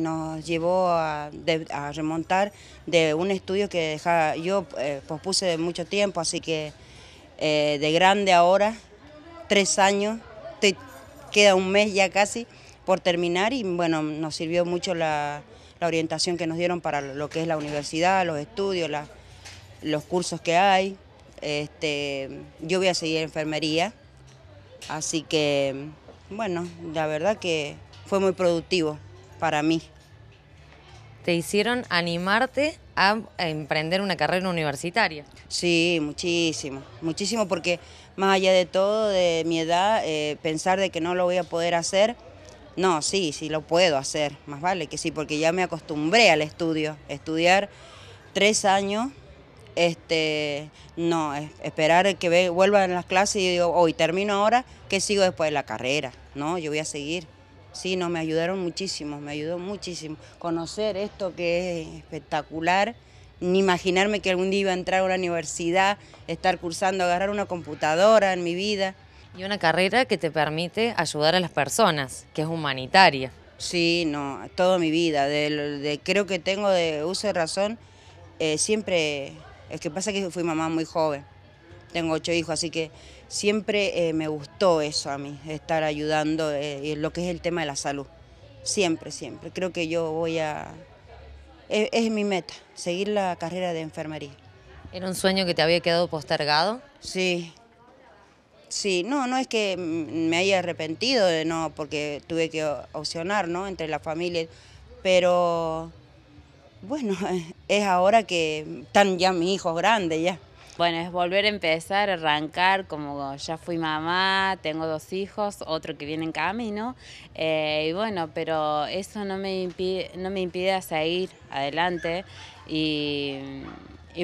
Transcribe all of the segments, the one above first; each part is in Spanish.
Nos llevó a, remontar de un estudio que yo eh, pospuse de mucho tiempo, así que eh, de grande ahora, tres años, queda un mes ya casi por terminar y bueno, nos sirvió mucho la, orientación que nos dieron para lo que es la universidad, los estudios, los cursos que hay. Este, yo voy a seguir enfermería, así que bueno, la verdad que fue muy productivo para mí. ¿Te hicieron animarte a emprender una carrera universitaria? Sí, muchísimo, muchísimo porque más allá de todo, de mi edad, eh, pensar de que no lo voy a poder hacer, no, sí, sí lo puedo hacer, más vale que sí, porque ya me acostumbré al estudio, estudiar tres años, este, no, esperar que vuelvan las clases y digo, hoy termino ahora, que sigo después de la carrera, no, yo voy a seguir. Sí, no, me ayudaron muchísimo, me ayudó muchísimo. Conocer esto que es espectacular, ni imaginarme que algún día iba a entrar a una universidad, estar cursando, agarrar una computadora en mi vida. Y una carrera que te permite ayudar a las personas, que es humanitaria. Sí, no, toda mi vida, de, creo que tengo de uso de razón, eh, siempre, es que pasa que fui mamá muy joven, tengo ocho hijos, así que siempre eh, me gustó eso a mí, estar ayudando eh, en lo que es el tema de la salud. Siempre, siempre. Creo que yo voy a... Es, mi meta, seguir la carrera de enfermería. ¿Era un sueño que te había quedado postergado? Sí. Sí, no, no es que me haya arrepentido de no, porque tuve que opcionar, ¿no? Entre la familia, pero bueno, es ahora que están ya mis hijos grandes ya. Bueno, es volver a empezar, arrancar, como ya fui mamá, tengo dos hijos, otro que viene en camino, eh, y bueno, pero eso no me impide, no me impide seguir adelante. Y,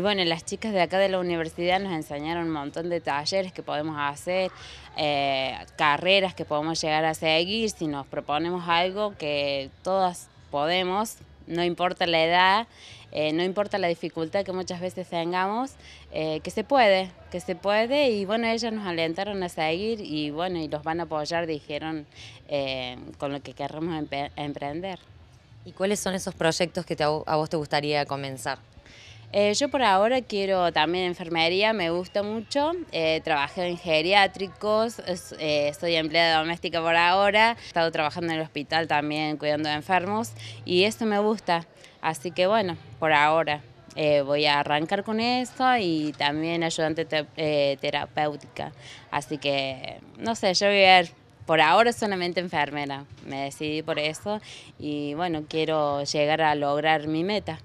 bueno, las chicas de acá de la universidad nos enseñaron un montón de talleres que podemos hacer, eh, carreras que podemos llegar a seguir, si nos proponemos algo que todas podemos, no importa la edad, eh, no importa la dificultad que muchas veces tengamos, eh, que se puede, que se puede y bueno, ellos nos alentaron a seguir y bueno, y los van a apoyar, dijeron, eh, con lo que queremos emprender. ¿Y cuáles son esos proyectos que a vos te gustaría comenzar? Yo por ahora quiero también enfermería, me gusta mucho. trabajé en geriátricos, soy empleada doméstica por ahora. He estado trabajando en el hospital también cuidando de enfermos y esto me gusta. Así que bueno, por ahora eh, voy a arrancar con eso y también ayudante eh, terapéutica. Así que, no sé, yo voy a ver, por ahora solamente enfermera. Me decidí por eso y bueno, quiero llegar a lograr mi meta.